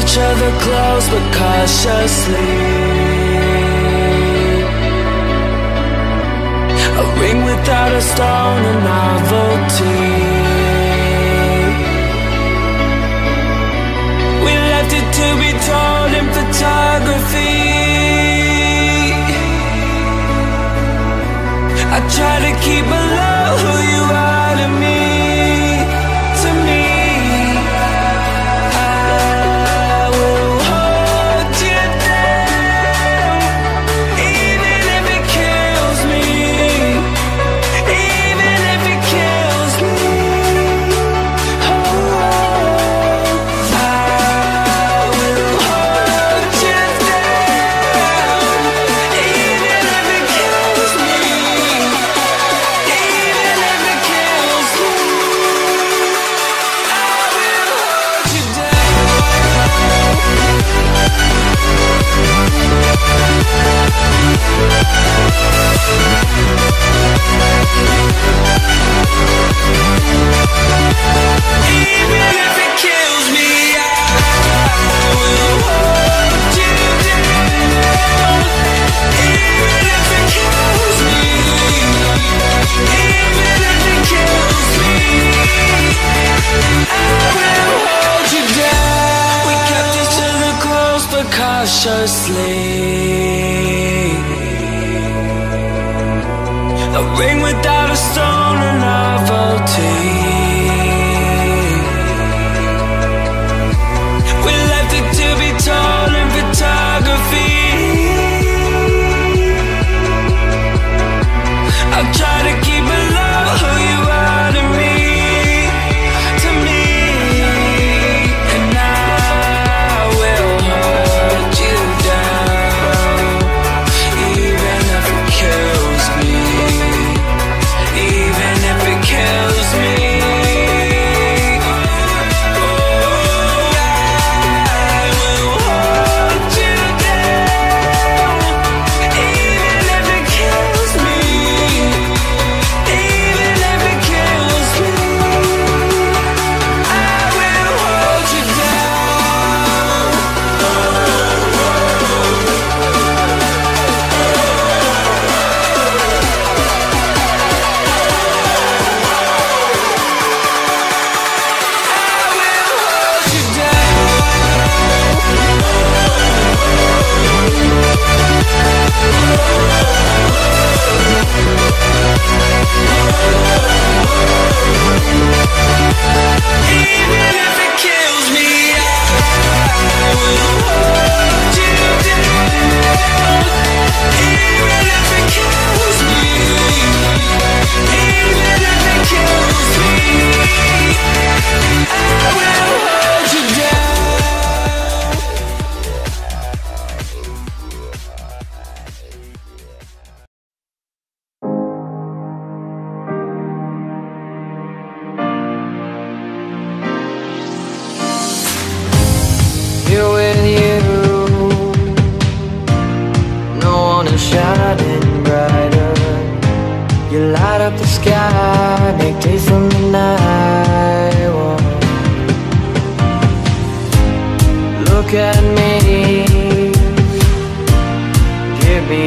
each other close but cautiously. A ring without a stone, a novelty. We left it to be told in photography. I try to keep alive light up the sky, make days from the night. Whoa. Look at me, give me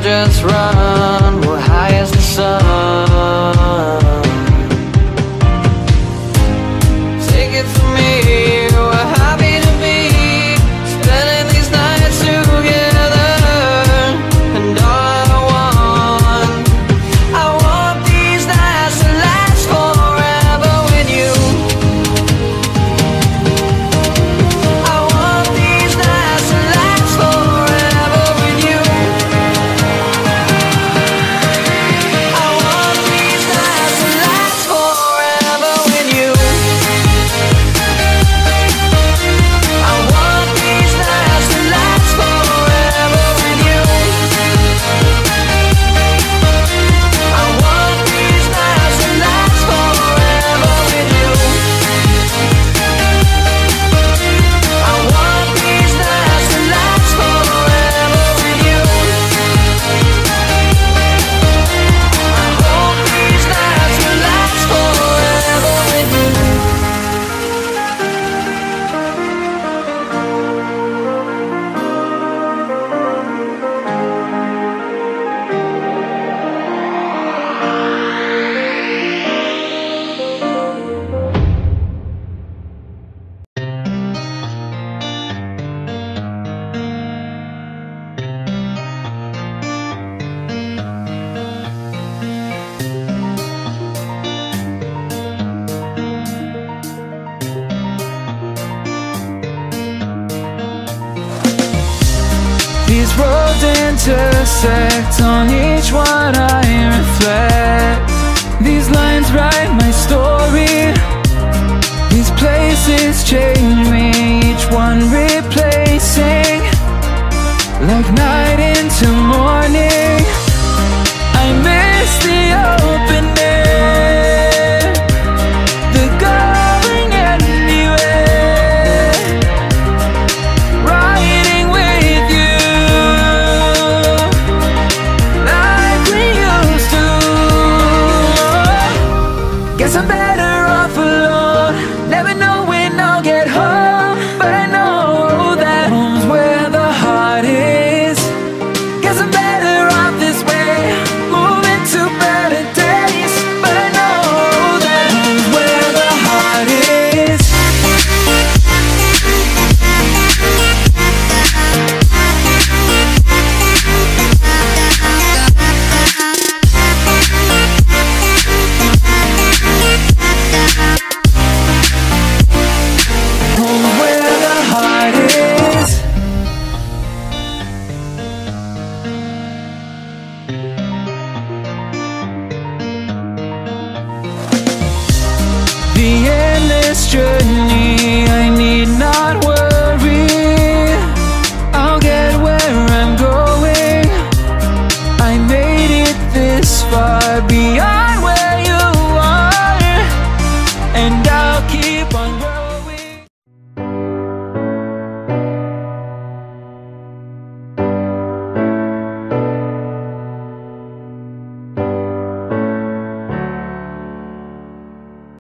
just run. We're high as the sun.